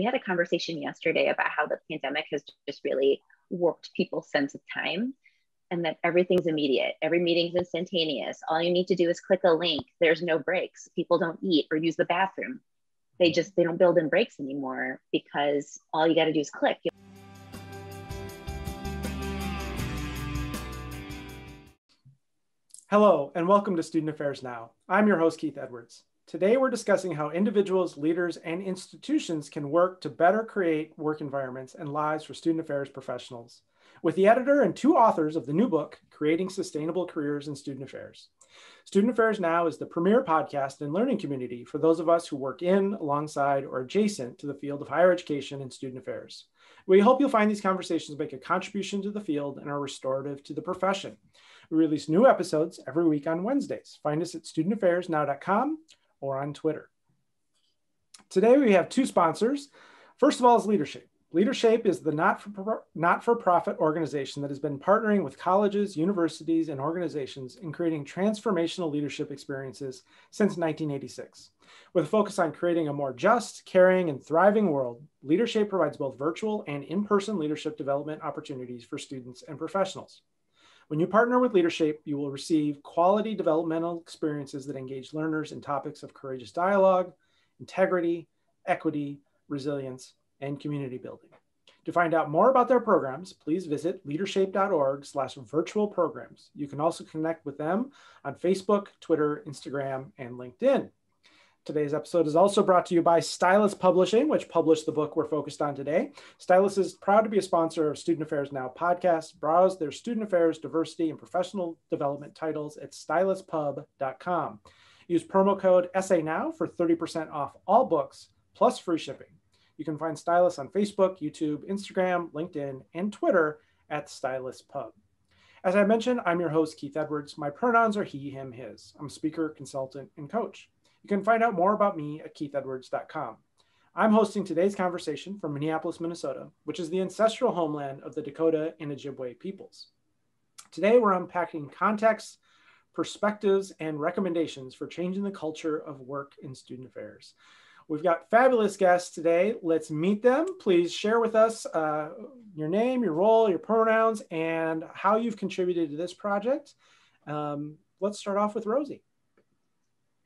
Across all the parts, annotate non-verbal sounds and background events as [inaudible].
We had a conversation yesterday about how the pandemic has just really warped people's sense of time and that everything's immediate. Every meeting's instantaneous. All you need to do is click a link. There's no breaks. People don't eat or use the bathroom. They mm-hmm. just they don't build in breaks anymore because all you got to do is click. Hello, and welcome to Student Affairs Now. I'm your host, Keith Edwards. Today, we're discussing how individuals, leaders, and institutions can work to better create work environments and lives for student affairs professionals with the editor and two authors of the new book, Creating Sustainable Careers in Student Affairs. Student Affairs Now is the premier podcast and learning community for those of us who work in, alongside, or adjacent to the field of higher education and student affairs. We hope you'll find these conversations make a contribution to the field and are restorative to the profession. We release new episodes every week on Wednesdays. Find us at studentaffairsnow.com or on Twitter. Today we have two sponsors. First of all is Leadership. LeaderShape is the not-for-profit organization that has been partnering with colleges, universities, and organizations in creating transformational leadership experiences since 1986. With a focus on creating a more just, caring, and thriving world, LeaderShape provides both virtual and in-person leadership development opportunities for students and professionals. When you partner with Leadershape, you will receive quality developmental experiences that engage learners in topics of courageous dialogue, integrity, equity, resilience, and community building. To find out more about their programs, please visit leadershape.org slash virtual programs. You can also connect with them on Facebook, Twitter, Instagram, and LinkedIn. Today's episode is also brought to you by Stylus Publishing, which published the book we're focused on today. Stylus is proud to be a sponsor of Student Affairs Now podcast. Browse their student affairs, diversity, and professional development titles at styluspub.com. Use promo code SANOW for 30% off all books plus free shipping. You can find Stylus on Facebook, YouTube, Instagram, LinkedIn, and Twitter at Stylus Pub. As I mentioned, I'm your host, Keith Edwards. My pronouns are he, him, his. I'm a speaker, consultant, and coach. You can find out more about me at keithedwards.com. I'm hosting today's conversation from Minneapolis, Minnesota, which is the ancestral homeland of the Dakota and Ojibwe peoples. Today, we're unpacking context, perspectives, and recommendations for changing the culture of work in student affairs. We've got fabulous guests today. Let's meet them. Please share with us uh, your name, your role, your pronouns, and how you've contributed to this project. Um, let's start off with Rosie.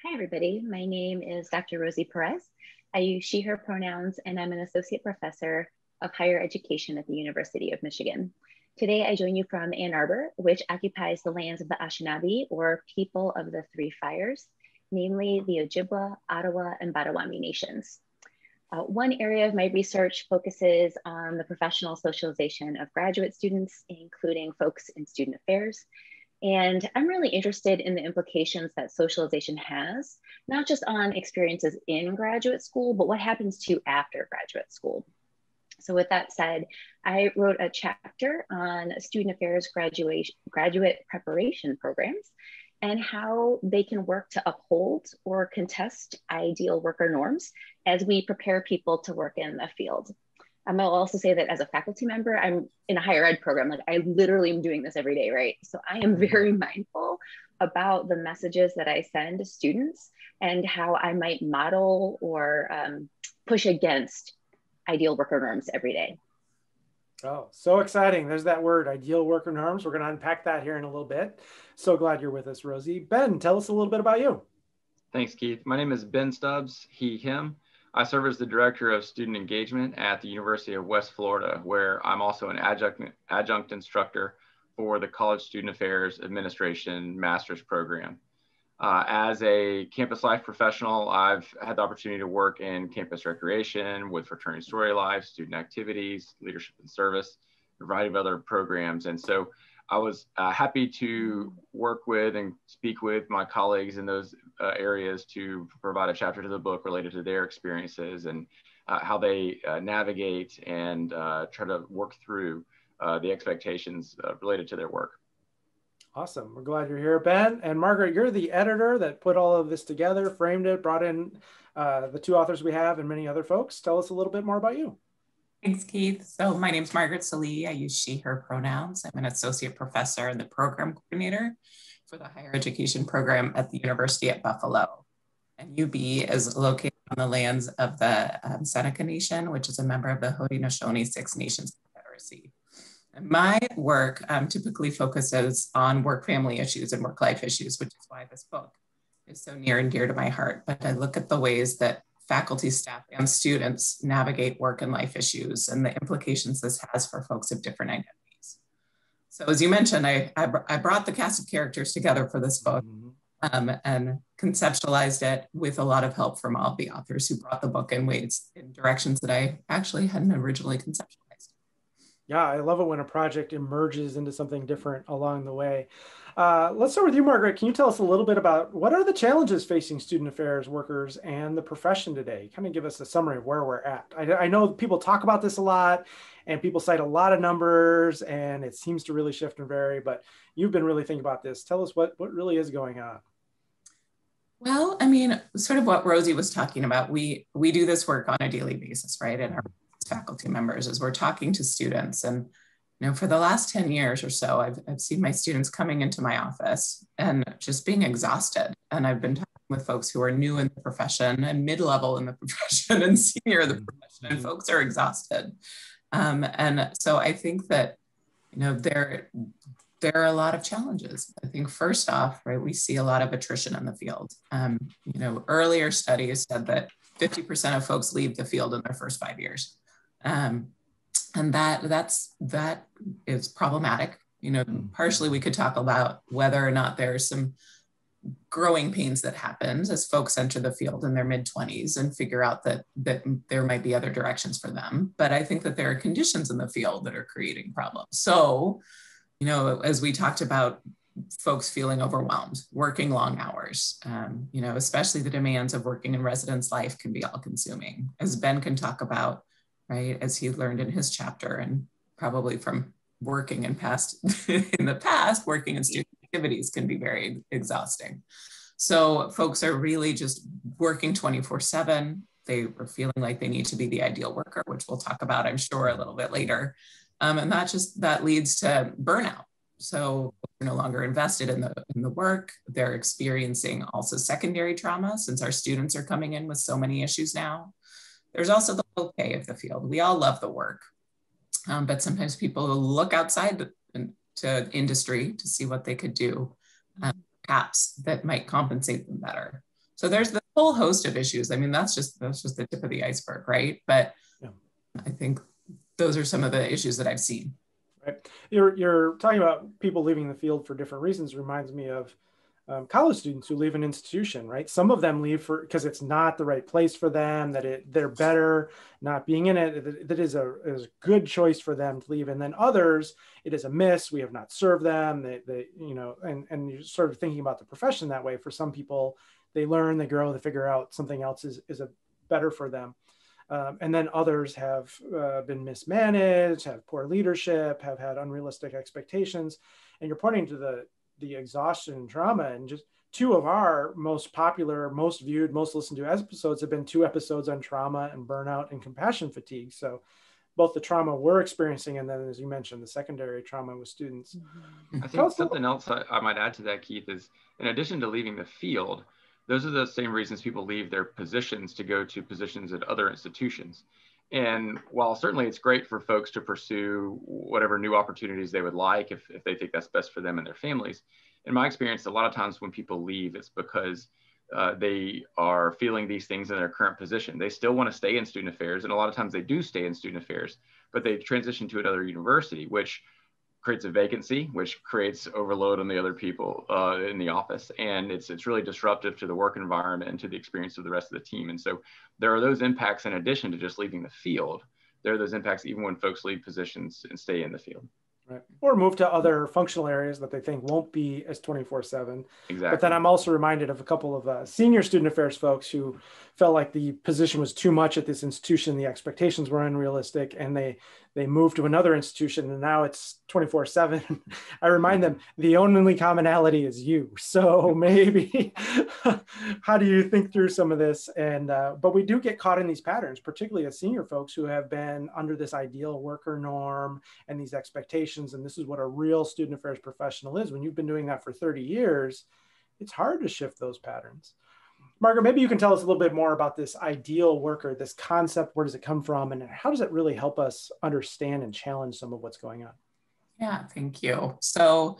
Hi, everybody. My name is Dr. Rosie Perez. I use she, her pronouns, and I'm an associate professor of higher education at the University of Michigan. Today, I join you from Ann Arbor, which occupies the lands of the Anishinaabe, or people of the three fires, namely the Ojibwa, Ottawa, and Potawatomi nations. Uh, one area of my research focuses on the professional socialization of graduate students, including folks in student affairs, and I'm really interested in the implications that socialization has, not just on experiences in graduate school, but what happens to after graduate school. So with that said, I wrote a chapter on student affairs graduation, graduate preparation programs and how they can work to uphold or contest ideal worker norms as we prepare people to work in the field. Um, I'll also say that as a faculty member, I'm in a higher ed program. Like I literally am doing this every day, right? So I am mm-hmm. very [laughs] mindful about the messages that I send to students and how I might model or um, push against ideal worker norms every day. Oh, so exciting. There's that word, ideal worker norms. We're going to unpack that here in a little bit. So glad you're with us, Rosie. Ben, tell us a little bit about you. Thanks, Keith. My name is Ben Stubbs, he, him. I serve as the Director of Student Engagement at the University of West Florida, where I'm also an adjunct, adjunct instructor for the College Student Affairs Administration Master's Program. Uh, as a campus life professional, I've had the opportunity to work in campus recreation with fraternity sorority life, student activities, leadership and service, a variety of other programs. And so I was uh, happy to work with and speak with my colleagues in those uh, areas to provide a chapter to the book related to their experiences and uh, how they uh, navigate and uh, try to work through uh, the expectations related to their work. Awesome. We're glad you're here, Ben. And Margaret, you're the editor that put all of this together, framed it, brought in the two authors we have, and many other folks. Tell us a little bit more about you. Thanks, Keith. So my name is Margaret Sallee. I use she, her pronouns. I'm an associate professor and the program coordinator for the higher education program at the University at Buffalo. And UB is located on the lands of the um, Seneca Nation, which is a member of the Haudenosaunee Six Nations Confederacy. My work um, typically focuses on work family issues and work life issues, which is why this book is so near and dear to my heart. But I look at the ways that faculty, staff, and students navigate work and life issues and the implications this has for folks of different identities. So as you mentioned, I, I, I brought the cast of characters together for this book mm-hmm. um, and conceptualized it with a lot of help from all the authors who brought the book in ways, in directions that I actually hadn't originally conceptualized. Yeah, I love it when a project emerges into something different along the way. Uh, let's start with you, Margaret. Can you tell us a little bit about what are the challenges facing student affairs workers and the profession today? Kind of give us a summary of where we're at. I, I know people talk about this a lot and people cite a lot of numbers and it seems to really shift and vary, but you've been really thinking about this. Tell us what, what really is going on. Well, I mean, sort of what Rosie was talking about. We we do this work on a daily basis, right? And our faculty members as we're talking to students. And you know, for the last 10 years or so, I've, I've seen my students coming into my office and just being exhausted. And I've been talking with folks who are new in the profession and mid-level in the [laughs] profession and senior in the profession, and folks are exhausted. Um, and so I think that, you know, there, there are a lot of challenges. I think first off, right, we see a lot of attrition in the field. Um, you know, earlier studies said that 50% of folks leave the field in their first five years. Um, and that that's that is problematic. You know, mm. partially we could talk about whether or not there's some growing pains that happens as folks enter the field in their mid 20s and figure out that that there might be other directions for them but i think that there are conditions in the field that are creating problems so you know as we talked about folks feeling overwhelmed working long hours um, you know especially the demands of working in residence life can be all consuming as ben can talk about right? As he learned in his chapter and probably from working in past [laughs] in the past, working in student activities can be very exhausting. So folks are really just working 24 seven. They are feeling like they need to be the ideal worker, which we'll talk about, I'm sure, a little bit later. Um, and that just, that leads to burnout. So they're no longer invested in the, in the work. They're experiencing also secondary trauma since our students are coming in with so many issues now. There's also the okay of the field. We all love the work, um, but sometimes people look outside to industry to see what they could do, um, perhaps that might compensate them better. So there's the whole host of issues. I mean, that's just that's just the tip of the iceberg, right? But yeah. I think those are some of the issues that I've seen. Right. You're you're talking about people leaving the field for different reasons. Reminds me of um, college students who leave an institution, right? Some of them leave for because it's not the right place for them, that it they're better not being in it. That, that is a is a good choice for them to leave, and then others, it is a miss. We have not served them. They, they you know, and and you're sort of thinking about the profession that way. For some people, they learn, they grow, they figure out something else is is a better for them. Um, and then others have uh, been mismanaged, have poor leadership, have had unrealistic expectations. And you're pointing to the the exhaustion and trauma and just two of our most popular most viewed most listened to episodes have been two episodes on trauma and burnout and compassion fatigue. So both the trauma we're experiencing and then as you mentioned the secondary trauma with students. Mm-hmm. I think something else I, I might add to that keith is in addition to leaving the field those are the same reasons people leave their positions to go to positions at other institutions and while certainly it's great for folks to pursue whatever new opportunities they would like if, if they think that's best for them and their families, in my experience, a lot of times when people leave, it's because uh, they are feeling these things in their current position. They still want to stay in student affairs, and a lot of times they do stay in student affairs, but they transition to another university, which creates a vacancy, which creates overload on the other people uh, in the office, and it's it's really disruptive to the work environment and to the experience of the rest of the team. And so there are those impacts in addition to just leaving the field. There are those impacts even when folks leave positions and stay in the field. Right. Or move to other functional areas that they think won't be as 24 7. Exactly. But then I'm also reminded of a couple of uh, senior student affairs folks who felt like the position was too much at this institution, the expectations were unrealistic, and they they move to another institution and now it's 24 7 [laughs] i remind them the only commonality is you. [laughs] So maybe [laughs] how do you think through some of this? And uh, but we do get caught in these patterns particularly as senior folks who have been under this ideal worker norm and these expectations. And this is what a real student affairs professional is. When you've been doing that for 30 years it's hard to shift those patterns Margaret, maybe you can tell us a little bit more about this ideal worker, this concept. Where does it come from, and how does it really help us understand and challenge some of what's going on? Yeah, thank you. So,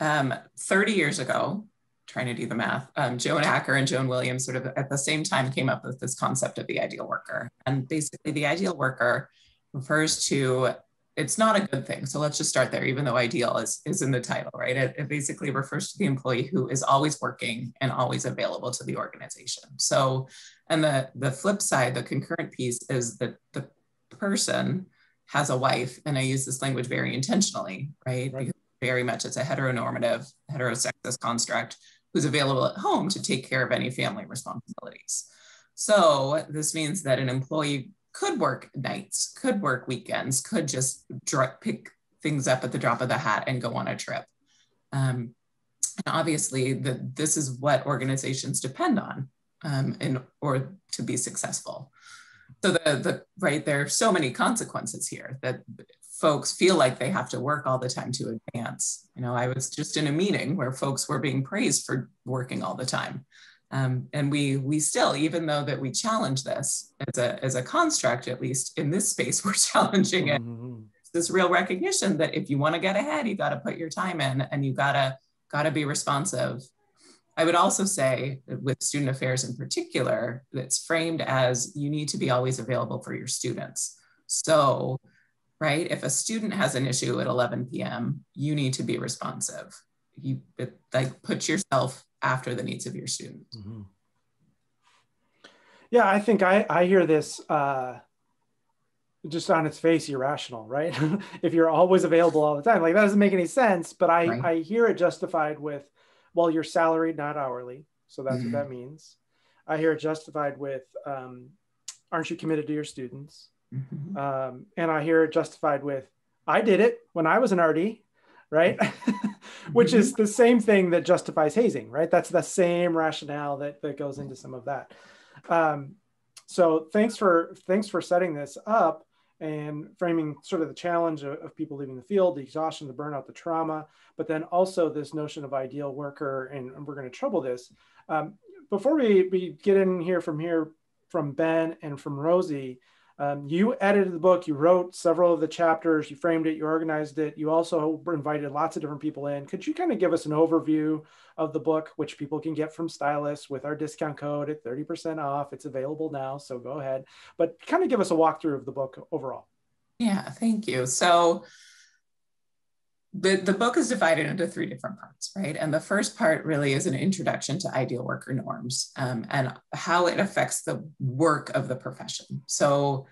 um, 30 years ago, trying to do the math, um, Joan Acker and Joan Williams sort of at the same time came up with this concept of the ideal worker. And basically, the ideal worker refers to it's not a good thing. So let's just start there, even though ideal is, is in the title, right? It, it basically refers to the employee who is always working and always available to the organization. So, and the, the flip side, the concurrent piece is that the person has a wife, and I use this language very intentionally, right? right. Because very much it's a heteronormative, heterosexist construct who's available at home to take care of any family responsibilities. So this means that an employee could work nights, could work weekends, could just pick things up at the drop of the hat and go on a trip. Um, and obviously, the, this is what organizations depend on um, in or to be successful. So the, the right there are so many consequences here that folks feel like they have to work all the time to advance. You know, I was just in a meeting where folks were being praised for working all the time. Um, and we we still, even though that we challenge this as a as a construct, at least in this space, [laughs] we're challenging it. Mm-hmm. This real recognition that if you want to get ahead, you got to put your time in, and you gotta gotta be responsive. I would also say with student affairs in particular, it's framed as you need to be always available for your students. So, right, if a student has an issue at 11 p.m., you need to be responsive. You like put yourself after the needs of your students. Mm-hmm. Yeah, I think I, I hear this uh, just on its face irrational, right? [laughs] if you're always available all the time, like that doesn't make any sense. But I, right. I hear it justified with, well, you're salaried, not hourly. So that's mm-hmm. what that means. I hear it justified with, um, aren't you committed to your students? Mm-hmm. Um, and I hear it justified with, I did it when I was an RD right? [laughs] Which is mm-hmm. the same thing that justifies hazing, right? That's the same rationale that, that goes into some of that. Um, so thanks for thanks for setting this up and framing sort of the challenge of, of, people leaving the field, the exhaustion, the burnout, the trauma, but then also this notion of ideal worker, and, and we're going to trouble this. Um, before we, we get in here from here from Ben and from Rosie, um, you edited the book, you wrote several of the chapters, you framed it, you organized it. You also invited lots of different people in. Could you kind of give us an overview of the book, which people can get from Stylus with our discount code at 30% off? It's available now, so go ahead. But kind of give us a walkthrough of the book overall. Yeah, thank you. So, the, the book is divided into three different parts, right? And the first part really is an introduction to ideal worker norms um, and how it affects the work of the profession. So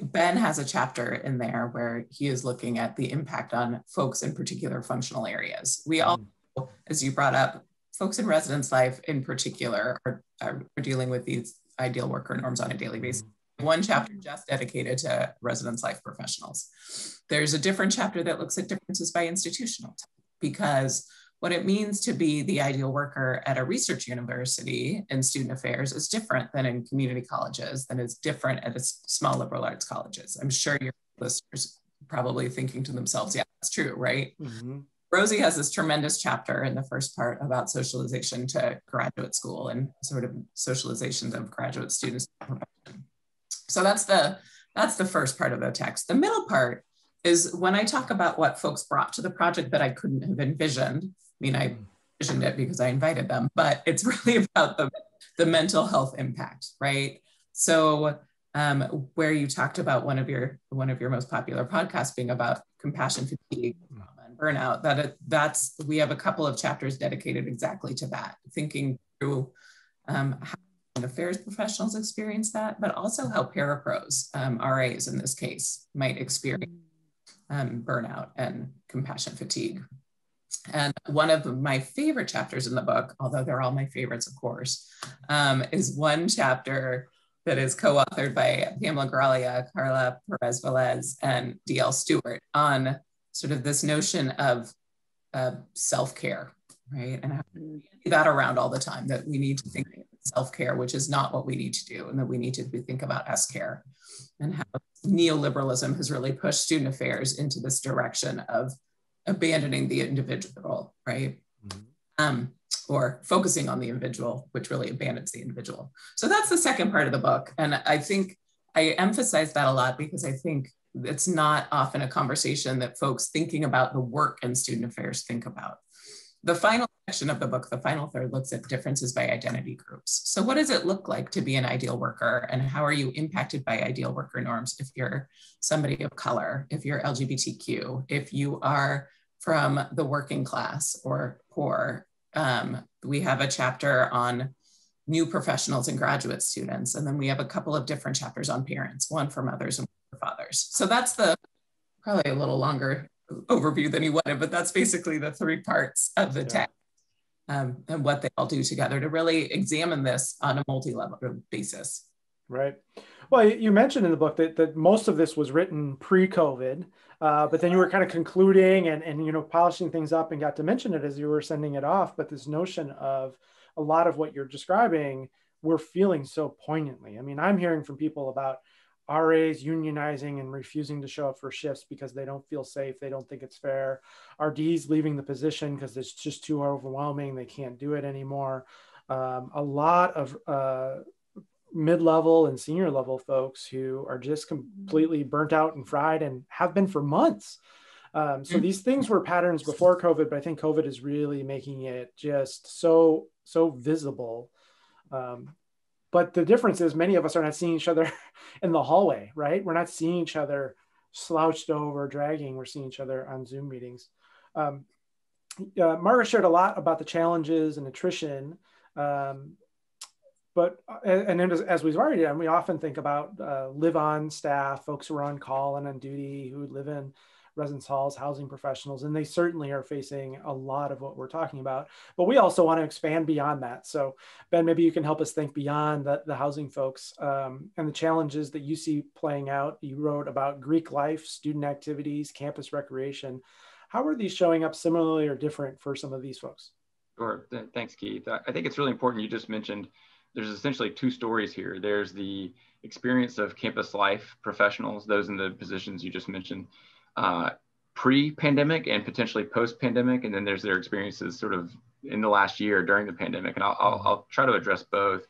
Ben has a chapter in there where he is looking at the impact on folks in particular functional areas. We all, mm. as you brought up, folks in residence life in particular are, are dealing with these ideal worker norms on a daily basis one chapter just dedicated to residence life professionals. There's a different chapter that looks at differences by institutional type because what it means to be the ideal worker at a research university in student affairs is different than in community colleges, than is different at a small liberal arts colleges. I'm sure your listeners probably thinking to themselves, yeah, that's true, right? Mm-hmm. Rosie has this tremendous chapter in the first part about socialization to graduate school and sort of socializations of graduate students. So that's the that's the first part of the text. The middle part is when I talk about what folks brought to the project that I couldn't have envisioned. I mean, I envisioned it because I invited them, but it's [laughs] really about the, the mental health impact, right? So um, where you talked about one of your one of your most popular podcasts being about compassion fatigue and burnout, that it, that's we have a couple of chapters dedicated exactly to that, thinking through um, how affairs professionals experience that, but also how parapros, um, RAs in this case, might experience um, burnout and compassion fatigue. And one of my favorite chapters in the book, although they're all my favorites, of course, um, is one chapter that is co-authored by Pamela Graglia, Karla Perez Velez, and DL Stewart on sort of this notion of uh, self-care, right? And that around all the time that we need to think self-care, which is not what we need to do, and that we need to think about S-care and how neoliberalism has really pushed student affairs into this direction of abandoning the individual, right? Mm-hmm. Um, or focusing on the individual, which really abandons the individual. So that's the second part of the book. And I think I emphasize that a lot because I think it's not often a conversation that folks thinking about the work in student affairs think about. The final section of the book, the final third, looks at differences by identity groups. So, what does it look like to be an ideal worker, and how are you impacted by ideal worker norms if you're somebody of color, if you're LGBTQ, if you are from the working class or poor? Um, we have a chapter on new professionals and graduate students, and then we have a couple of different chapters on parents, one for mothers and for fathers. So, that's the probably a little longer overview than you wanted, but that's basically the three parts of the yeah. text um, and what they all do together to really examine this on a multi-level basis. Right. Well, you mentioned in the book that, that most of this was written pre-COVID, uh, but then you were kind of concluding and, and, you know, polishing things up and got to mention it as you were sending it off. But this notion of a lot of what you're describing, we're feeling so poignantly. I mean, I'm hearing from people about RAs unionizing and refusing to show up for shifts because they don't feel safe. They don't think it's fair. RDs leaving the position because it's just too overwhelming. They can't do it anymore. Um, a lot of uh, mid level and senior level folks who are just completely burnt out and fried and have been for months. Um, so these things were patterns before COVID, but I think COVID is really making it just so so visible. Um, but the difference is many of us are not seeing each other [laughs] in the hallway, right? We're not seeing each other slouched over, dragging. We're seeing each other on Zoom meetings. Um, uh, Margaret shared a lot about the challenges and attrition. Um, but and then as, as, we've already done, we often think about uh, live on staff, folks who are on call and on duty, who live in residence halls, housing professionals, and they certainly are facing a lot of what we're talking about. But we also want to expand beyond that. So, Ben, maybe you can help us think beyond the, the housing folks um, and the challenges that you see playing out. You wrote about Greek life, student activities, campus recreation. How are these showing up similarly or different for some of these folks? Sure. Thanks, Keith. I think it's really important. You just mentioned there's essentially two stories here. There's the experience of campus life professionals, those in the positions you just mentioned, uh, pre-pandemic and potentially post-pandemic, and then there's their experiences sort of in the last year during the pandemic. And I'll, I'll, I'll try to address both.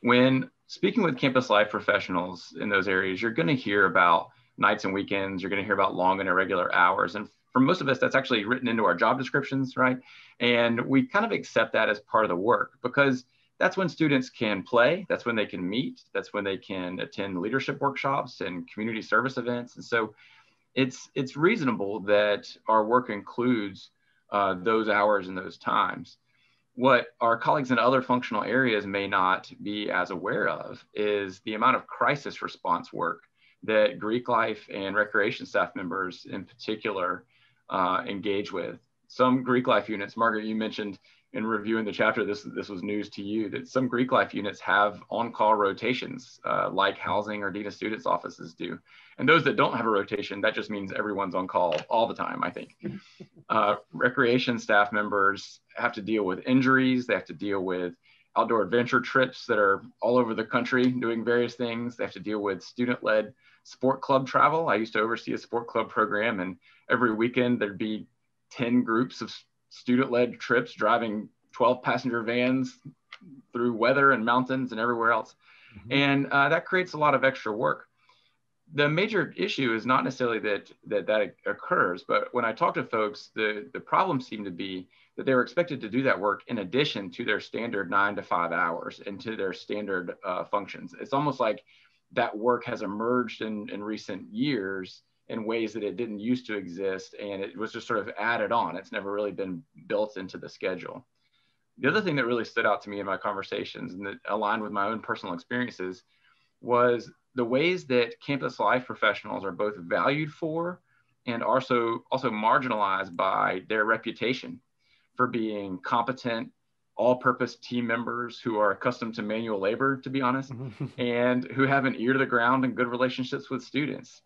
When speaking with campus life professionals in those areas, you're going to hear about nights and weekends. You're going to hear about long and irregular hours. And for most of us, that's actually written into our job descriptions, right? And we kind of accept that as part of the work because that's when students can play. That's when they can meet. That's when they can attend leadership workshops and community service events. And so it's it's reasonable that our work includes uh, those hours and those times. What our colleagues in other functional areas may not be as aware of is the amount of crisis response work that Greek life and recreation staff members in particular uh, engage with. Some Greek life units, Margaret, you mentioned in reviewing the chapter, this, this was news to you, that some Greek life units have on-call rotations uh, like housing or Dean of Students offices do. And those that don't have a rotation, that just means everyone's on call all the time, I think. [laughs] Uh, recreation staff members have to deal with injuries. They have to deal with outdoor adventure trips that are all over the country doing various things. They have to deal with student-led sport club travel. I used to oversee a sport club program and every weekend there'd be 10 groups of student-led trips driving 12 passenger vans through weather and mountains and everywhere else. Mm-hmm. And uh, that creates a lot of extra work the major issue is not necessarily that, that that occurs, but when I talk to folks, the, the problem seemed to be that they were expected to do that work in addition to their standard nine to five hours and to their standard uh, functions. It's almost like that work has emerged in, in recent years in ways that it didn't used to exist and it was just sort of added on. It's never really been built into the schedule. The other thing that really stood out to me in my conversations and that aligned with my own personal experiences was the ways that campus life professionals are both valued for and also also marginalized by their reputation for being competent all-purpose team members who are accustomed to manual labor to be honest mm-hmm. [laughs] and who have an ear to the ground and good relationships with students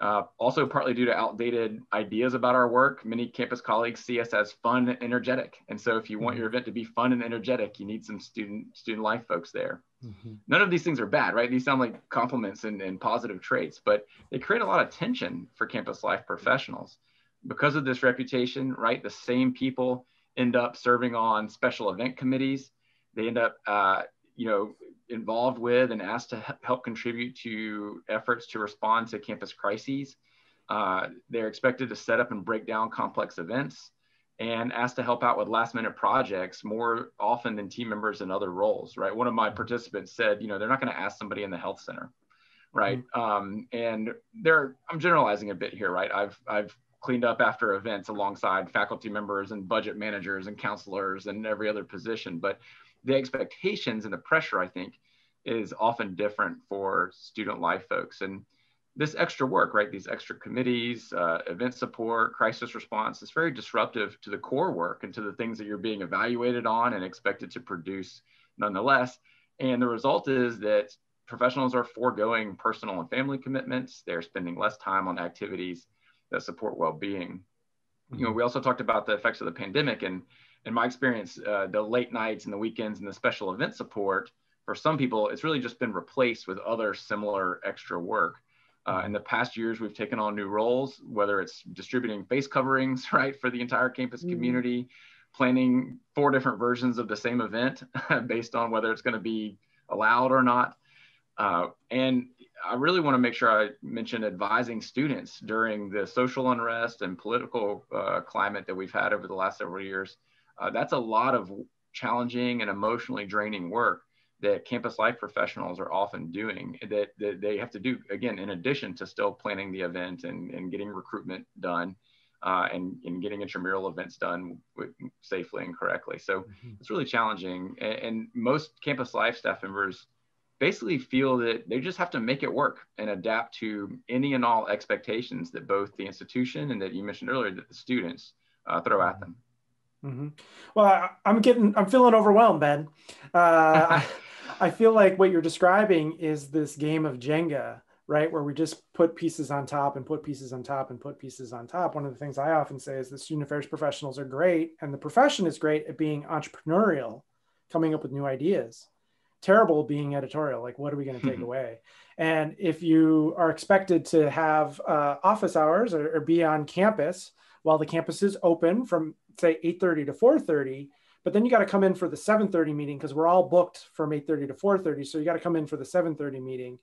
uh, also, partly due to outdated ideas about our work, many campus colleagues see us as fun and energetic. And so, if you want your mm-hmm. event to be fun and energetic, you need some student student life folks there. Mm-hmm. None of these things are bad, right? These sound like compliments and, and positive traits, but they create a lot of tension for campus life professionals because of this reputation. Right, the same people end up serving on special event committees. They end up, uh, you know, involved with and asked to help contribute to efforts to respond to campus crises. Uh, they're expected to set up and break down complex events and asked to help out with last minute projects more often than team members in other roles, right? One of my participants said, you know, they're not going to ask somebody in the health center, right? Mm-hmm. Um, and there, I'm generalizing a bit here, right? I've, I've cleaned up after events alongside faculty members and budget managers and counselors and every other position, but the expectations and the pressure, I think, is often different for student life folks. And this extra work, right? These extra committees, uh, event support, crisis response is very disruptive to the core work and to the things that you're being evaluated on and expected to produce nonetheless. And the result is that professionals are foregoing personal and family commitments. They're spending less time on activities that support well-being. Mm-hmm. You know, we also talked about the effects of the pandemic and in my experience, uh, the late nights and the weekends and the special event support for some people, it's really just been replaced with other similar extra work. Uh, in the past years, we've taken on new roles, whether it's distributing face coverings, [laughs] right, for the entire campus mm-hmm. community, planning four different versions of the same event [laughs] based on whether it's going to be allowed or not. Uh, and I really want to make sure I mention advising students during the social unrest and political uh, climate that we've had over the last several years. Uh, that's a lot of challenging and emotionally draining work that campus life professionals are often doing that, that they have to do again in addition to still planning the event and, and getting recruitment done uh, and, and getting intramural events done with, safely and correctly. So mm-hmm. it's really challenging. And, and, most campus life staff members basically feel that they just have to make it work and adapt to any and all expectations that both the institution and that you mentioned earlier that the students uh, throw at them Mm-hmm. Well, I, am getting, I'm feeling overwhelmed, Ben. Uh, I, [laughs] I feel like what you're describing is this game of Jenga, right? Where we just put pieces on top and put pieces on top and put pieces on top. One of the things I often say is that student affairs professionals are great, and the profession is great at being entrepreneurial, coming up with new ideas. Terrible being editorial. Like, what are we going to take [laughs] away? And if you are expected to have uh, office hours or, or be on campus while the campus is open from say 8.30 to 4.30 but then you got to come in for the 7.30 meeting because we're all booked from 8.30 to 4.30 so you got to come in for the 7.30 meeting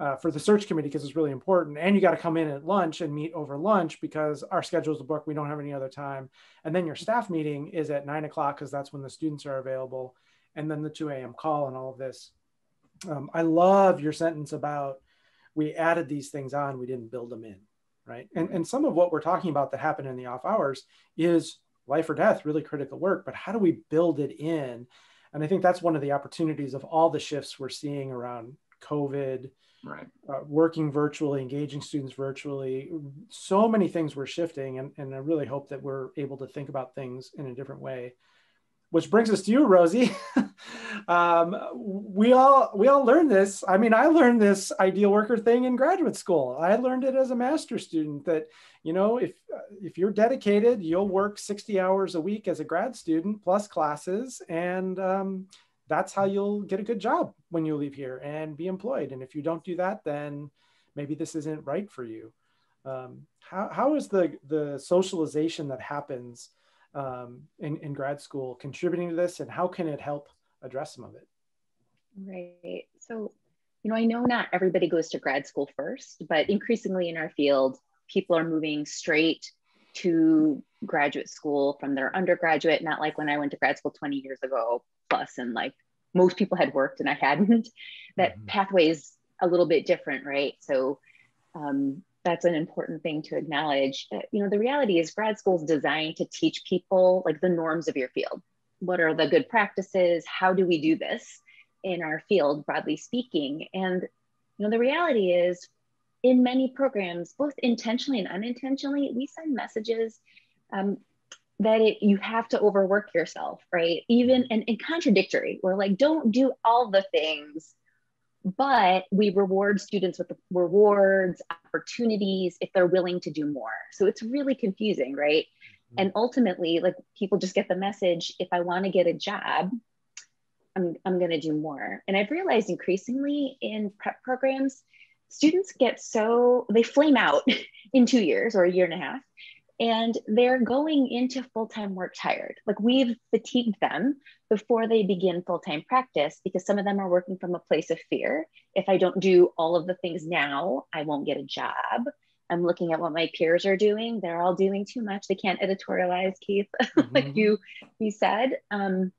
uh, for the search committee because it's really important and you got to come in at lunch and meet over lunch because our schedule is booked we don't have any other time and then your staff meeting is at 9 o'clock because that's when the students are available and then the 2 a.m call and all of this. Um, i love your sentence about we added these things on we didn't build them in right? And, and some of what we're talking about that happened in the off hours is life or death, really critical work, but how do we build it in? And I think that's one of the opportunities of all the shifts we're seeing around COVID, right. Uh, working virtually, engaging students virtually. So many things were shifting, and, and I really hope that we're able to think about things in a different way which brings us to you, Rosie. [laughs] um, we all we all learned this. I mean, I learned this ideal worker thing in graduate school. I learned it as a master student that you know if if you're dedicated, you'll work 60 hours a week as a grad student plus classes, and um, that's how you'll get a good job when you leave here and be employed. And if you don't do that, then maybe this isn't right for you. Um, how how is the the socialization that happens? Um, in, in grad school contributing to this and how can it help address some of it? Right. So, you know, I know not everybody goes to grad school first, but increasingly in our field, people are moving straight to graduate school from their undergraduate, not like when I went to grad school 20 years ago plus, and like most people had worked and I hadn't. That mm-hmm. pathway is a little bit different, right? So, um, that's an important thing to acknowledge. Uh, you know, the reality is grad school is designed to teach people like the norms of your field. What are the good practices? How do we do this in our field, broadly speaking? And you know, the reality is in many programs, both intentionally and unintentionally, we send messages um, that it, you have to overwork yourself, right? Even and, and contradictory. We're like, don't do all the things but we reward students with the rewards, opportunities if they're willing to do more. So it's really confusing, right? Mm-hmm. And ultimately, like people just get the message if I want to get a job, I'm, I'm going to do more. And I've realized increasingly in prep programs, students get so, they flame out [laughs] in two years or a year and a half. And they're going into full-time work tired. Like we've fatigued them before they begin full-time practice because some of them are working from a place of fear. If i don't do all of the things now i won't get a job. I'm looking at what my peers are doing. They're all doing too much. They can't editorialize keith [laughs] mm-hmm. like you you said. Um,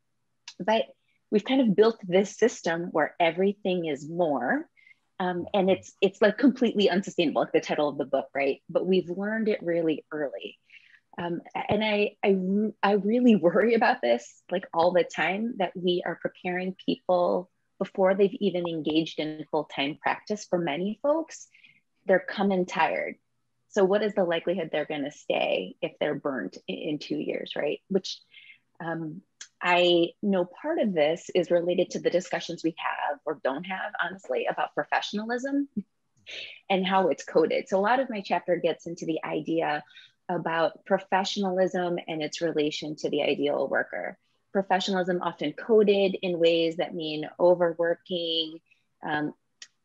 but we've kind of built this system where everything is more um, and it's it's like completely unsustainable like the title of the book right? But we've learned it really early. Um, and I, I i really worry about this like all the time that we are preparing people before they've even engaged in full-time practice for many folks they're coming tired. So what is the likelihood they're going to stay if they're burnt in, two years right? Which um, I know part of this is related to the discussions we have or don't have, honestly, about professionalism and how it's coded. So, a lot of my chapter gets into the idea about professionalism and its relation to the ideal worker. Professionalism often coded in ways that mean overworking, um,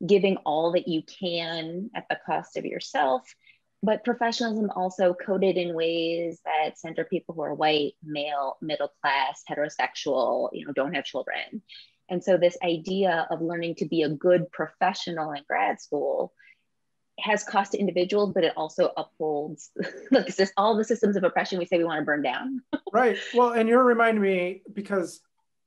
giving all that you can at the cost of yourself, but professionalism also coded in ways that center people who are white, male, middle class, heterosexual, you know, don't have children. And so this idea of learning to be a good professional in grad school has cost to individuals, but it also upholds [laughs] like all the systems of oppression we say we want to burn down. [laughs] right. Well, and you're reminding me because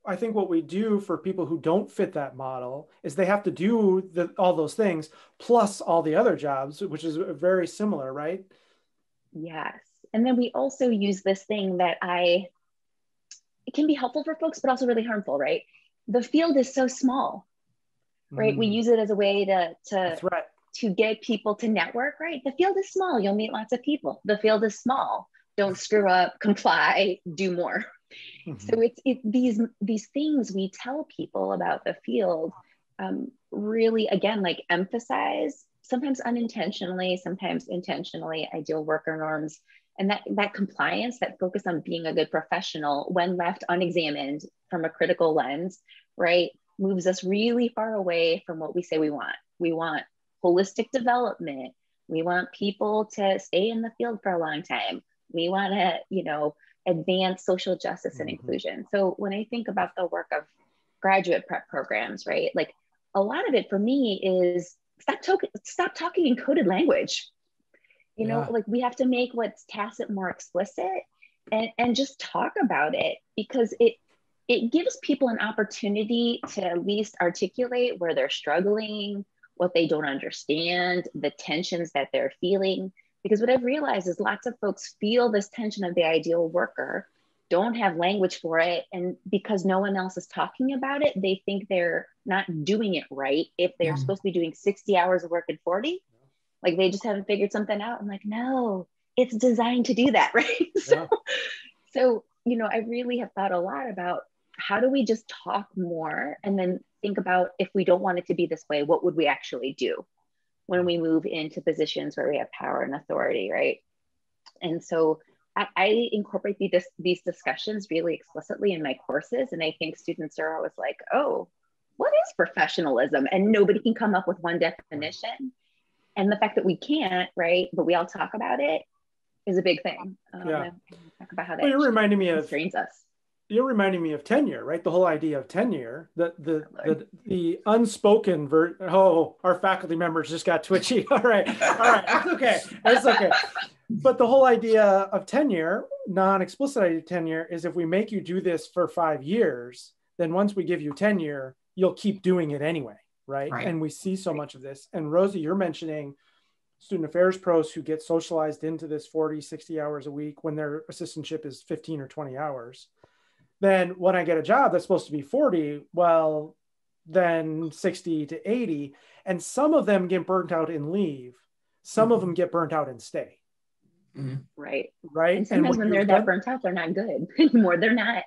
I think what we do for people who don't fit that model is they have to do the, all those things plus all the other jobs, which is very similar, right? Yes. And then we also use this thing that I, it can be helpful for folks, but also really harmful, right? The field is so small, right? Mm. We use it as a way to, to, to get people to network, right? The field is small. You'll meet lots of people. The field is small. Don't screw up, comply, do more. Mm-hmm. So it's it, these these things we tell people about the field um, really again like emphasize sometimes unintentionally, sometimes intentionally ideal worker norms and that that compliance that focus on being a good professional when left unexamined from a critical lens right moves us really far away from what we say we want. We want holistic development. We want people to stay in the field for a long time. We want to you know advance social justice and mm-hmm. inclusion. So when I think about the work of graduate prep programs, right, like a lot of it for me is stop, to- stop talking in coded language. You know, yeah. like we have to make what's tacit more explicit and, and just talk about it because it it gives people an opportunity to at least articulate where they're struggling, what they don't understand, the tensions that they're feeling because what I've realized is lots of folks feel this tension of the ideal worker, don't have language for it. And because no one else is talking about it, they think they're not doing it right if they're mm. supposed to be doing 60 hours of work in 40. Like they just haven't figured something out. I'm like, no, it's designed to do that, [laughs] right? so, yeah. so, you know, I really have thought a lot about how do we just talk more and then think about if we don't want it to be this way, what would we actually do? When we move into positions where we have power and authority, right? And so I, I incorporate these, these discussions really explicitly in my courses. And I think students are always like, oh, what is professionalism? And nobody can come up with one definition. And the fact that we can't, right, but we all talk about it is a big thing. Um, yeah. Talk about how that well, you're reminding me of strains us you're reminding me of tenure, right? The whole idea of tenure, the the the, the unspoken ver- oh, our faculty members just got twitchy. [laughs] All right, all right, it's okay, it's okay. But the whole idea of tenure, non-explicit idea of tenure, is if we make you do this for five years, then once we give you tenure, you'll keep doing it anyway, right? right. And we see so much of this. And Rosie, you're mentioning student affairs pros who get socialized into this 40 60 hours a week when their assistantship is 15 or 20 hours then when I get a job that's supposed to be 40, well, then 60 to 80. And some of them get burnt out and leave. Some mm-hmm. of them get burnt out and stay. Mm-hmm. Right. Right. And sometimes and when they're that burnt out, they're not good [laughs] anymore. They're not,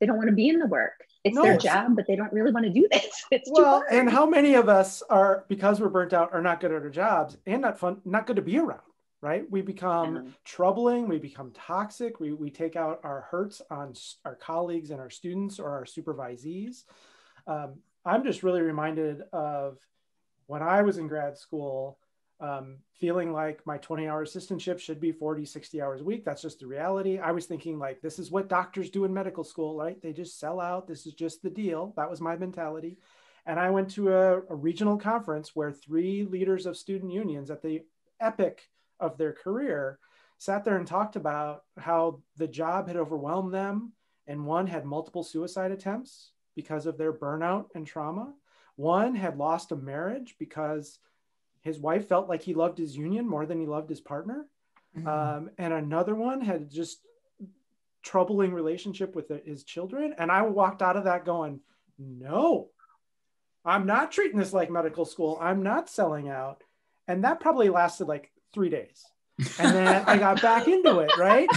they don't want to be in the work. It's no, their job, but they don't really want to do [laughs] this. It's well, and how many of us are because we're burnt out are not good at our jobs and not fun, not good to be around right? We become mm-hmm. troubling, we become toxic, we, we take out our hurts on our colleagues and our students or our supervisees. Um, I'm just really reminded of when I was in grad school, um, feeling like my 20 hour assistantship should be 40, 60 hours a week. That's just the reality. I was thinking, like, this is what doctors do in medical school, right? They just sell out. This is just the deal. That was my mentality. And I went to a, a regional conference where three leaders of student unions at the epic of their career sat there and talked about how the job had overwhelmed them. And one had multiple suicide attempts because of their burnout and trauma. One had lost a marriage because his wife felt like he loved his union more than he loved his partner. Mm-hmm. Um, and another one had just troubling relationship with his children. And I walked out of that going, no, I'm not treating this like medical school. I'm not selling out. And that probably lasted like three days. And then I got back [laughs] into it, right?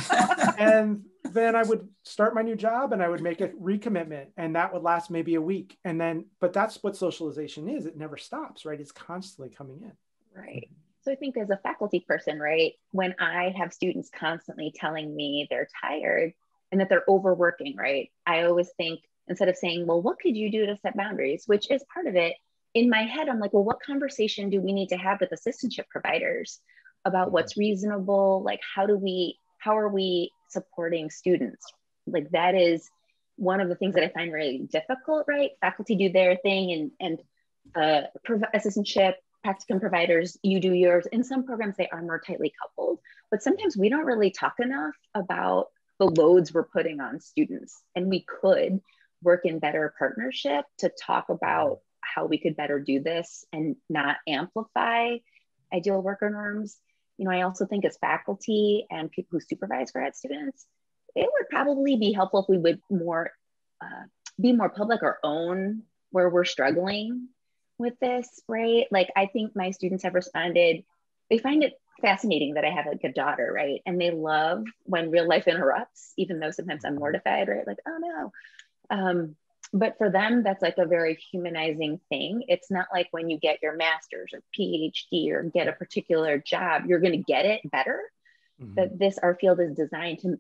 And then I would start my new job and I would make a recommitment and that would last maybe a week. And then, but that's what socialization is. It never stops, right? It's constantly coming in. Right. So I think as a faculty person, right, when I have students constantly telling me they're tired and that they're overworking, right, I always think instead of saying, well, what could you do to set boundaries, which is part of it, in my head, I'm like, well, what conversation do we need to have with assistantship providers about what's reasonable? Like, how do we, how are we supporting students? Like, that is one of the things that I find really difficult, right? Faculty do their thing and, and uh, assistantship practicum providers, you do yours. In some programs, they are more tightly coupled, but sometimes we don't really talk enough about the loads we're putting on students. And we could work in better partnership to talk about how we could better do this and not amplify ideal worker norms. You know, I also think as faculty and people who supervise grad students, it would probably be helpful if we would more uh, be more public or own where we're struggling with this, right? Like I think my students have responded, they find it fascinating that I have like a daughter, right? And they love when real life interrupts, even though sometimes I'm mortified, right? Like, oh no. Um, but for them, that's like a very humanizing thing. It's not like when you get your master's or PhD or get a particular job, you're going to get it better. Mm-hmm. That this, our field is designed to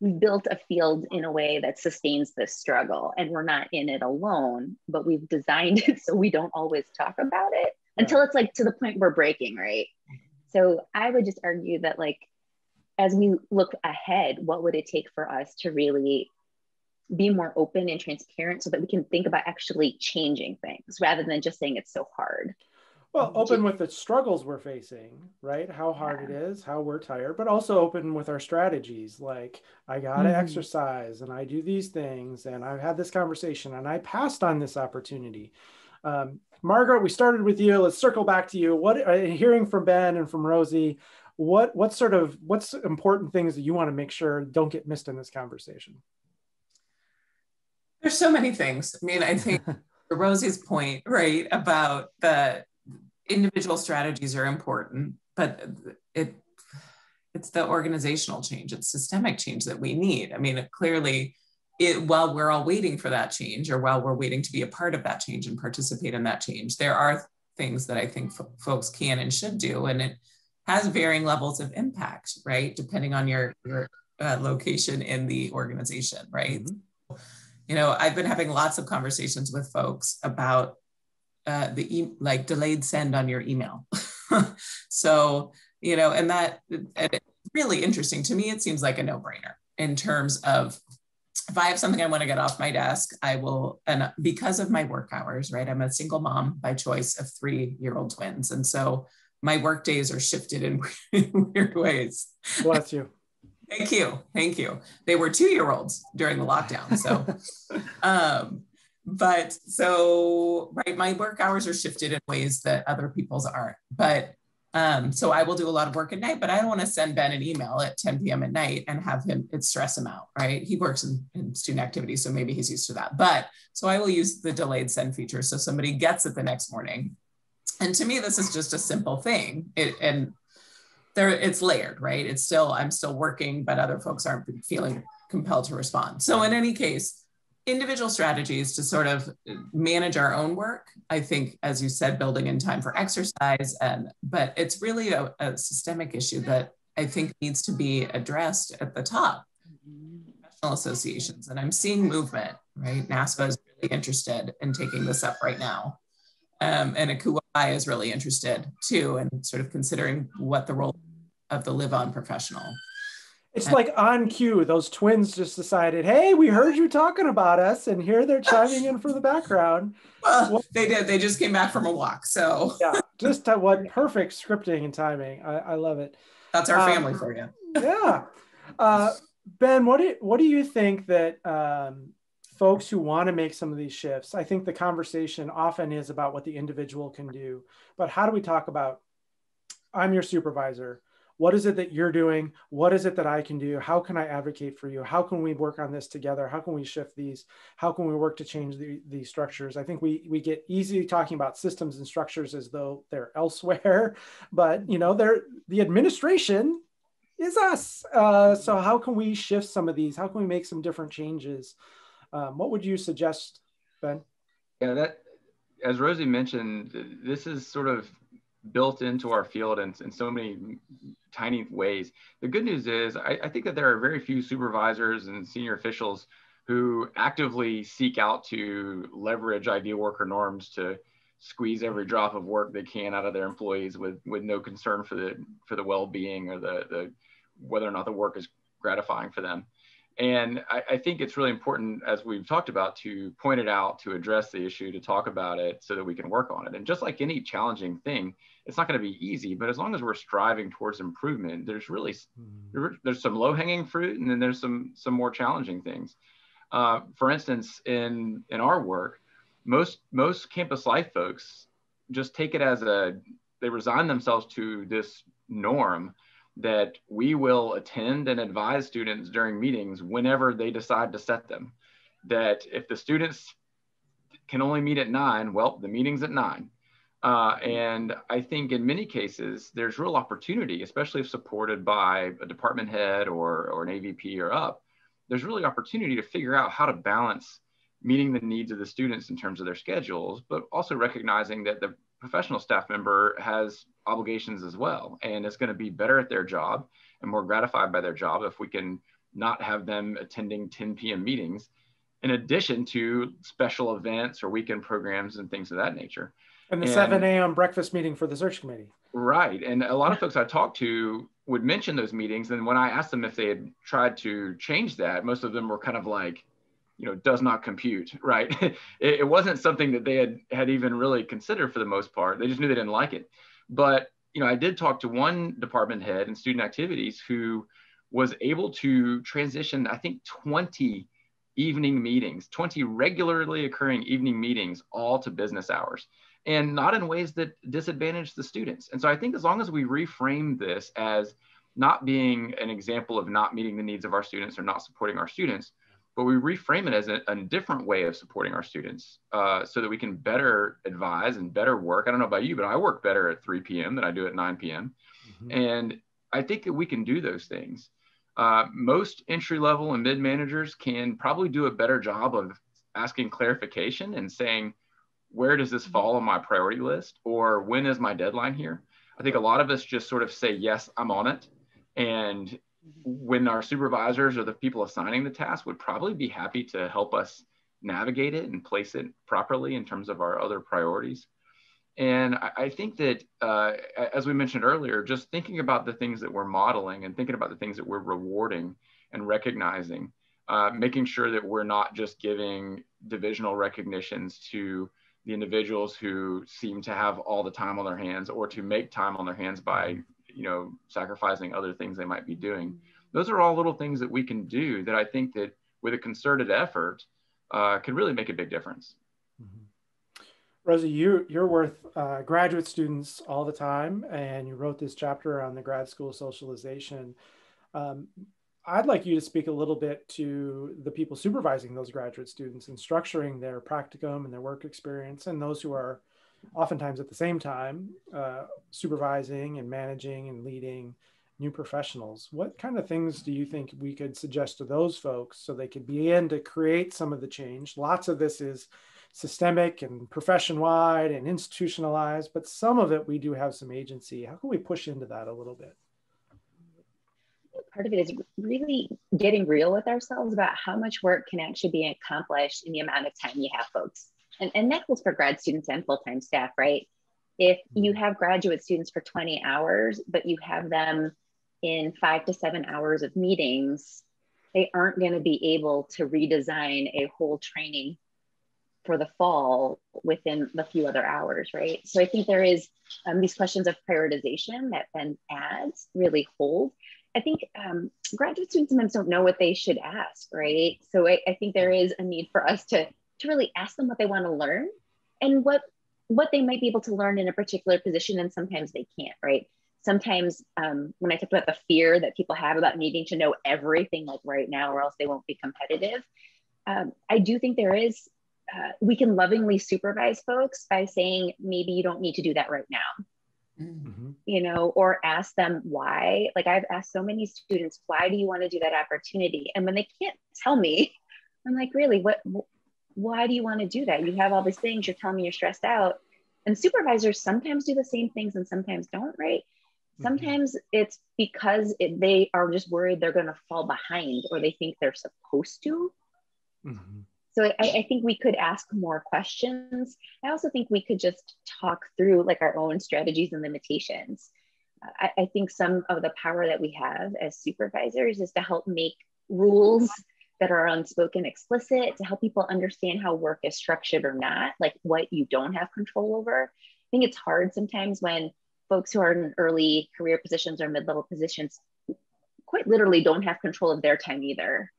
we built a field in a way that sustains this struggle and we're not in it alone but we've designed it [laughs] so we don't always talk about it until it's like to the point we're breaking right so i would just argue that like as we look ahead what would it take for us to really be more open and transparent so that we can think about actually changing things rather than just saying it's so hard well, open with the struggles we're facing, right? How hard yeah. it is, how we're tired, but also open with our strategies. Like, I got to mm-hmm. exercise and I do these things, and I've had this conversation and I passed on this opportunity. Um, Margaret, we started with you. Let's circle back to you. What uh, hearing from Ben and from Rosie, what what sort of what's important things that you want to make sure don't get missed in this conversation? There's so many things. I mean, I [laughs] think Rosie's point, right, about the individual strategies are important, but it it's the organizational change, it's systemic change that we need. I mean, clearly, it, while we're all waiting for that change, or while we're waiting to be a part of that change and participate in that change, there are things that I think folks can and should do, and it has varying levels of impact, right, depending on your your uh, location in the organization, right. Mm-hmm. You know, I've been having lots of conversations with folks about uh, the e- like delayed send on your email. [laughs] so you know, and that and really interesting to me. It seems like a no brainer in terms of if I have something I want to get off my desk, I will, and because of my work hours, right? I'm a single mom by choice of three year old twins. And so my work days are shifted in [laughs] weird ways. Bless you. Thank you. Thank you. They were two year olds during the lockdown. So, [laughs] um, but so right my work hours are shifted in ways that other people's aren't but um, so I will do a lot of work at night, but I don't want to send Ben an email at 10 p.m. at night and have him it stress him out, right? He works in, in, student activities, so maybe he's used to that. But so I will use the delayed send feature so somebody gets it the next morning. And to me, this is just a simple thing. It, and there it's layered, right? It's still I'm still working, but other folks aren't feeling compelled to respond. So in any case, individual strategies to sort of manage our own work i think as you said building in time for exercise and but it's really a, a systemic issue that i think needs to be addressed at the top professional associations and i'm seeing movement right NASPA is really interested in taking this up right now Um, and ACUHO-I is really interested too, and sort of considering what the role of the live on professional. It's like on cue, those twins just decided, hey, we heard you talking about us, and here they're chiming in from the background. Well, they did. They just came back from a walk. So, yeah, just what perfect scripting and timing. I, I love it. That's our family um, for you. yeah. Uh, ben, what do what do you think that um, folks who want to make some of these shifts? I think the conversation often is about what the individual can do, but how do we talk about? I'm your supervisor. What is it that you're doing? What is it that i can do? How can i advocate for you? How can we work on this together? How can we shift these? How can we work to change the, these structures? I think we we get easy talking about systems and structures as though they're [laughs] elsewhere but you know they're the administration is us. Uh, so how can we shift some of these? How can we make some different changes um, what would you suggest ben yeah that as rosie mentioned this is sort of built into our field in, in so many tiny ways. The good news is I, I, think that there are very few supervisors and senior officials who actively seek out to leverage ideal worker norms to squeeze every drop of work they can out of their employees with, with no concern for the for the well-being or the, the whether or not the work is gratifying for them. And I, I, think it's really important, as we've talked about, to point it out, to address the issue, to talk about it so that we can work on it. And just like any challenging thing, it's not going to be easy, but as long as we're striving towards improvement, there's really mm-hmm. there's some low hanging fruit, and then there's some some more challenging things. Uh, for instance, in in our work, most most campus life folks just take it as a they resign themselves to this norm that we will attend and advise students during meetings whenever they decide to set them. That if the students can only meet at nine, well, the meeting's at nine. Uh, and I think in many cases, there's real opportunity, especially if supported by a department head or, or an AVP or up, there's really opportunity to figure out how to balance meeting the needs of the students in terms of their schedules, but also recognizing that the professional staff member has obligations as well and is going to be better at their job and more gratified by their job if we can not have them attending 10 p.m. meetings in addition to special events or weekend programs and things of that nature. And the and, 7 a.m. breakfast meeting for the search committee. Right. And a lot of folks I talked to would mention those meetings. And when I asked them if they had tried to change that, most of them were kind of like, you know does not compute [laughs] right? It, it, wasn't something that they had had even really considered for the most part. They just knew they didn't like it. But you know i did talk to one department head in student activities who was able to transition i think 20 evening meetings 20 regularly occurring evening meetings all to business hours and not in ways that disadvantage the students. And so i think as long as we reframe this as not being an example of not meeting the needs of our students or not supporting our students but we reframe it as a, a different way of supporting our students uh, so that we can better advise and better work. I don't know about you, but I work better at 3 p.m. than I do at 9 p.m. Mm-hmm. And I think that we can do those things. Uh, most entry level and mid managers can probably do a better job of asking clarification and saying, where does this fall on my priority list? Or when is my deadline here? I think a lot of us just sort of say, yes, I'm on it. And when our supervisors or the people assigning the task would probably be happy to help us navigate it and place it properly in terms of our other priorities. And I, I think that, uh, as we mentioned earlier, just thinking about the things that we're modeling and thinking about the things that we're rewarding and recognizing, uh, making sure that we're not just giving divisional recognitions to the individuals who seem to have all the time on their hands or to make time on their hands by you know, sacrificing other things they might be doing. Those are all little things that we can do that I think that with a concerted effort uh, can really make a big difference. Mm-hmm. Rosie, you, you're with uh, graduate students all the time, and you wrote this chapter on the grad school socialization. Um, I'd like you to speak a little bit to the people supervising those graduate students and structuring their practicum and their work experience, and those who are oftentimes at the same time uh, supervising and managing and leading new professionals. What kind of things do you think we could suggest to those folks so they could begin to create some of the change? Lots of this is systemic and profession wide and institutionalized, but some of it we do have some agency. How can we push into that a little bit? Part of it is really getting real with ourselves about how much work can actually be accomplished in the amount of time you have folks and, and that goes for grad students and full-time staff, right? If you mm-hmm. have graduate students for 20 hours, but you have them in five to seven hours of meetings, they aren't going to be able to redesign a whole training for the fall within a few other hours, right? So I think there is um, these questions of prioritization that then adds really hold. I think um, graduate students sometimes don't know what they should ask, right? So I, I think there is a need for us to to really ask them what they want to learn and what what they might be able to learn in a particular position, and sometimes they can't, right? Sometimes um, when I talk about the fear that people have about needing to know everything like right now, or else they won't be competitive, um, I do think there is uh, we can lovingly supervise folks by saying maybe you don't need to do that right now mm-hmm. you know or ask them why like i've asked so many students why do you want to do that opportunity and when they can't tell me i'm like really what why do you want to do that you have all these things you're telling me you're stressed out and supervisors sometimes do the same things and sometimes don't right mm-hmm. sometimes it's because it, they are just worried they're going to fall behind or they think they're supposed to mm-hmm. So I, I, think we could ask more questions. I also think we could just talk through like our own strategies and limitations. I, I think some of the power that we have as supervisors is to help make rules that are unspoken explicit to help people understand how work is structured or not, like what you don't have control over. I think it's hard sometimes when folks who are in early career positions or mid-level positions quite literally don't have control of their time either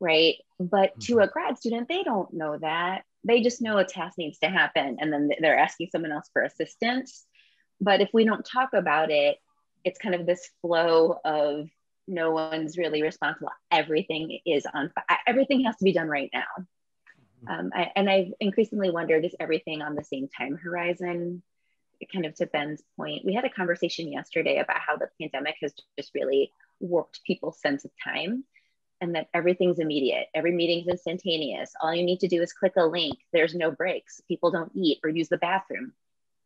right? But to mm-hmm. a grad student, they don't know that. They just know a task needs to happen and then they're asking someone else for assistance. But if we don't talk about it, it's kind of this flow of no one's really responsible. Everything is on, everything has to be done right now. Mm-hmm. Um, I, and I've increasingly wondered is everything on the same time horizon? Kind of to Ben's point, we had a conversation yesterday about how the pandemic has just really warped people's sense of time and that everything's immediate. Every meeting's instantaneous. All you need to do is click a link. There's no breaks. People don't eat or use the bathroom.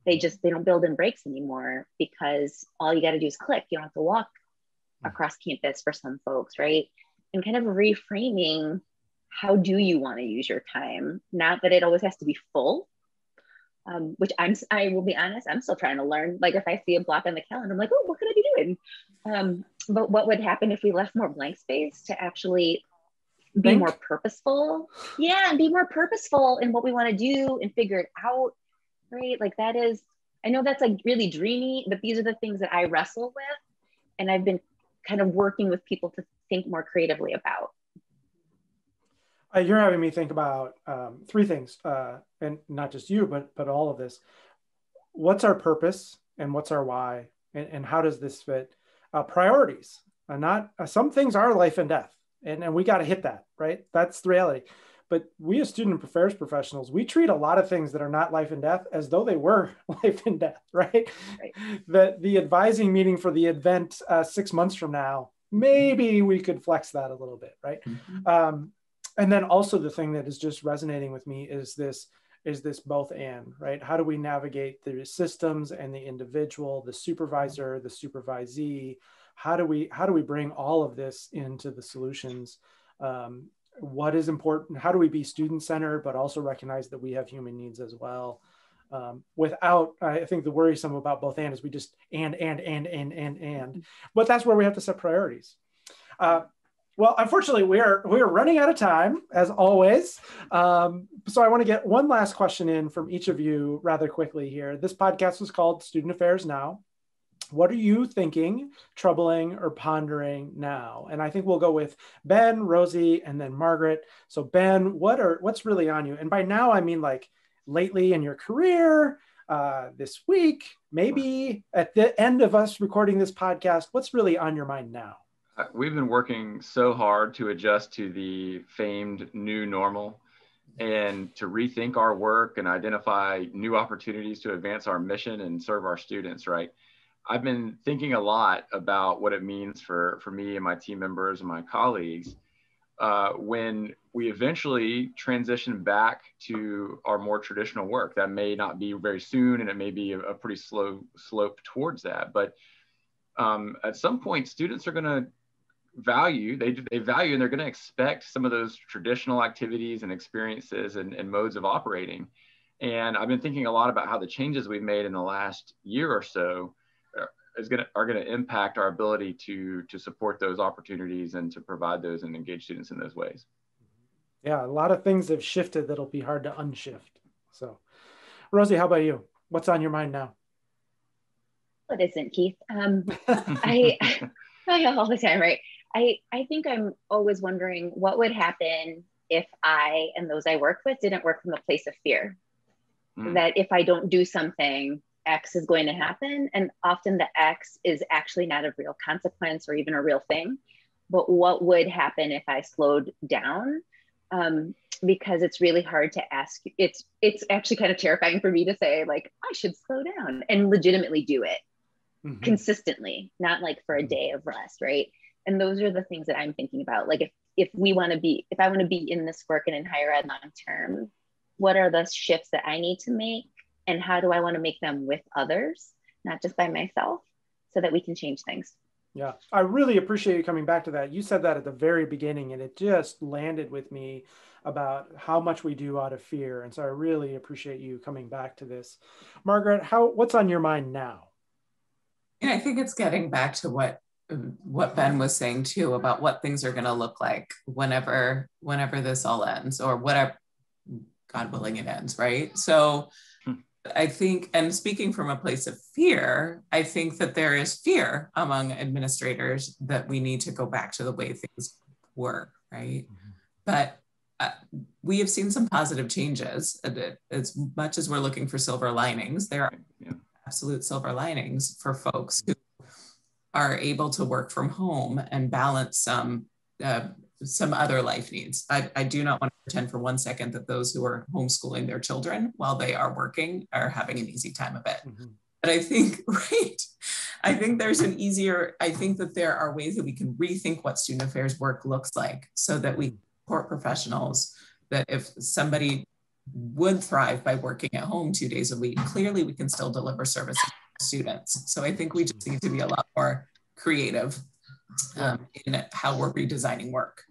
They just they don't build in breaks anymore because all you got to do is click. You don't have to walk. Across campus for some folks, right? And kind of reframing how do you want to use your time? Not that it always has to be full, um, which I'm, I will be honest, I'm still trying to learn. Like if I see a block on the calendar, I'm like, oh, what could I be doing? Um, but what would happen if we left more blank space to actually be Think. more purposeful? Yeah, and be more purposeful in what we want to do and figure it out, right? Like that is, I know that's like really dreamy, but these are the things that I wrestle with. And I've been kind of working with people to think more creatively about. Uh, you're having me think about um, three things, uh, and not just you, but but all of this. What's our purpose, and what's our why, and, and how does this fit? Uh, priorities. Uh, not uh, some things are life and death, and and we got to hit that right. That's the reality. But we as student affairs professionals, we treat a lot of things that are not life and death as though they were [laughs] life and death, right? right. The the advising meeting for the event uh, six months from now, maybe we could flex that a little bit, right? Mm-hmm. Um, and then also the thing that is just resonating with me is this is this both and right how do we navigate the systems and the individual the supervisor the supervisee how do we how do we bring all of this into the solutions um, what is important how do we be student centered but also recognize that we have human needs as well um, without i think the worrisome about both and is we just and and and and and and but that's where we have to set priorities uh, well, unfortunately, we are we are running out of time as always. Um, so I want to get one last question in from each of you rather quickly here. This podcast was called Student Affairs Now. What are you thinking, troubling, or pondering now? And I think we'll go with Ben, Rosie, and then Margaret. So Ben, what are what's really on you? And by now, I mean like lately in your career, uh, this week, maybe at the end of us recording this podcast. What's really on your mind now? Uh, we've been working so hard to adjust to the famed new normal and to rethink our work and identify new opportunities to advance our mission and serve our students right i've been thinking a lot about what it means for for me and my team members and my colleagues uh, when we eventually transition back to our more traditional work. That may not be very soon and it may be a, a pretty slow slope towards that but um, at some point students are going to value they they value and they're going to expect some of those traditional activities and experiences and, and modes of operating. And i've been thinking a lot about how the changes we've made in the last year or so is going to are going to impact our ability to to support those opportunities and to provide those and engage students in those ways yeah a lot of things have shifted that'll be hard to unshift so rosie how about you what's on your mind now what isn't keith um, [laughs] i I all the time, right? I, I think I'm always wondering what would happen if I and those I work with didn't work from a place of fear. Mm. That if I don't do something, X is going to happen. And often the X is actually not a real consequence or even a real thing. But what would happen if I slowed down? Um, because it's really hard to ask. It's it's actually kind of terrifying for me to say like I should slow down and legitimately do it mm-hmm. consistently, not like for a mm-hmm. day of rest, right? and those are the things that i'm thinking about like if if we want to be if i want to be in this work and in higher ed long term what are the shifts that i need to make and how do i want to make them with others not just by myself so that we can change things yeah i really appreciate you coming back to that you said that at the very beginning and it just landed with me about how much we do out of fear and so i really appreciate you coming back to this margaret how what's on your mind now and i think it's getting back to what what Ben was saying too about what things are going to look like whenever whenever this all ends or whatever God willing it ends, right? So. I think, and speaking from a place of fear, I think that there is fear among administrators that we need to go back to the way things were, right? Mm-hmm. But uh, we have seen some positive changes. As much as we're looking for silver linings, there are yeah. absolute silver linings for folks who are able to work from home and balance some uh, some other life needs. I, I, do not want to pretend for one second that those who are homeschooling their children while they are working are having an easy time of it. Mm-hmm. But I think, [laughs] right, I think there's an easier, I think that there are ways that we can rethink what student affairs work looks like so that we support professionals that if somebody would thrive by working at home two days a week, clearly we can still deliver services to students. So I think we just need to be a lot more creative um, in how we're redesigning work.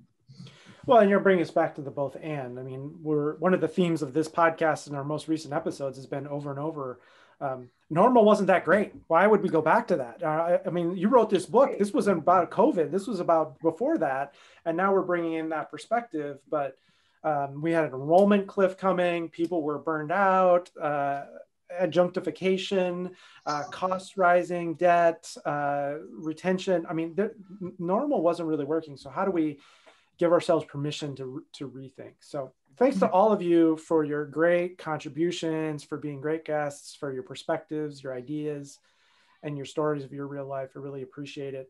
Well, and you're bringing us back to the both and. I mean, we're one of the themes of this podcast in our most recent episodes has been over and over. Um, normal wasn't that great. Why would we go back to that? Uh, I, I, mean, you wrote this book. This wasn't about COVID. This was about before that, and now we're bringing in that perspective. But um, we had an enrollment cliff coming. People were burned out. Uh, adjunctification, uh, cost rising, debt, uh, retention. I mean, normal wasn't really working. So how do we give ourselves permission to, to rethink? So thanks to all of you for your great contributions, for being great guests, for your perspectives, your ideas, and your stories of your real life. I really appreciate it.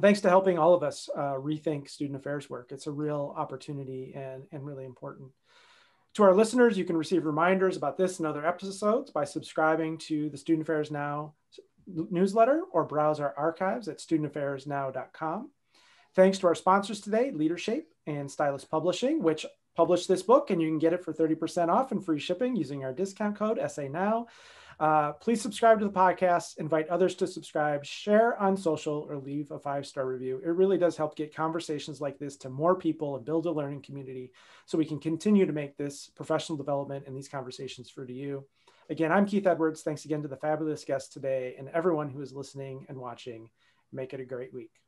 thanks to helping all of us uh, rethink student affairs work. It's a real opportunity and, and really important. To our listeners, you can receive reminders about this and other episodes by subscribing to the Student Affairs Now newsletter or browse our archives at studentaffairsnow.com. Thanks to our sponsors today, LeaderShape and Stylus Publishing, which published this book, and you can get it for 30% off and free shipping using our discount code SANOW. Uh, please subscribe to the podcast, invite others to subscribe, share on social, or leave a five star review. It really does help get conversations like this to more people and build a learning community so we can continue to make this professional development and these conversations free to you. Again, I'm Keith Edwards. Thanks again to the fabulous guests today and everyone who is listening and watching. Make it a great week.